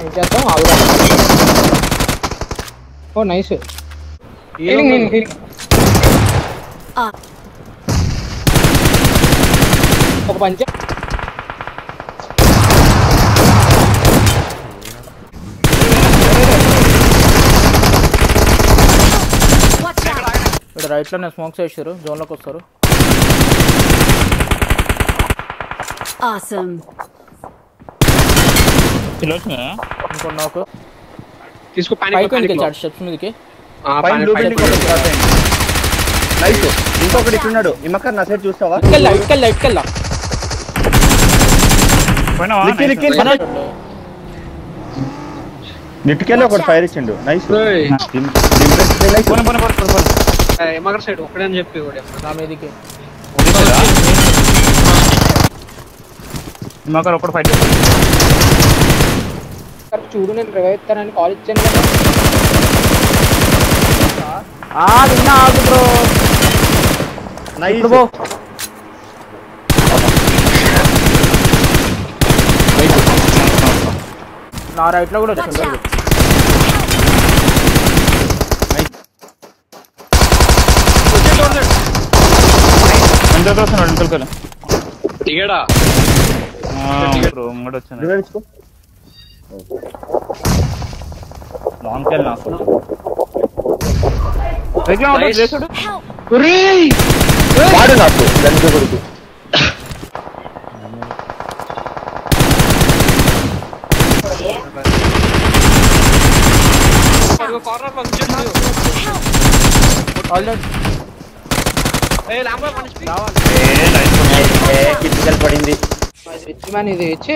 ఏం చేద్దాం ఆవిడ oh nice healing healing healing Uh, ఒక పంచ watch out! ఇక్కడ రైట్ లోనే స్మోక్స్ వేసారు జోన్ లోకి వస్తారు Awesome. కిలో వచ్చిందా ఇంకో నాకు తీసుకో పైకి పానిక్ వెళ్ళి పానిక్ చాట్ స్టెప్స్ మీదకి? నైస్ ఇంకొకటి ఇట్టున్నాడు ఇమ్మక్క నా సైడ్ చూస్తావా? ఇటుకెళ్ళా ఇటుకెళ్ళా ఇటుకెళ్ళా నిట్టుకెళ్ళి ఒకటి ఫైర్ ఇచ్చిండు. నైస్ నైస్ పోనీ పోనీ పోనీ పోనీ పోనీ ఎమగర్ సైడ్ ఒక్కడే అని చెప్పి కూడా నా మీదకి. హిమాకర్ ఒకటి ఫైట్ చూడు నేను రివైవ్ ఇస్తానని కాల్ ఇచ్చాను నిన్న ఆగు బ్రో నైస్ నా రైట్లో కూడా out! ఎంత వస్తున్నాడు దిగడా ఇచ్చుకో. లాంగ్ కెళ్ళి నాకు అవుట్ Nice. చేసాడు Help! వాడు నాకు గంట కొడుకు. కార్నర్. ఆల్రెడీ ఏ పడింది. మ్యాన్ ఇది ఇచ్చి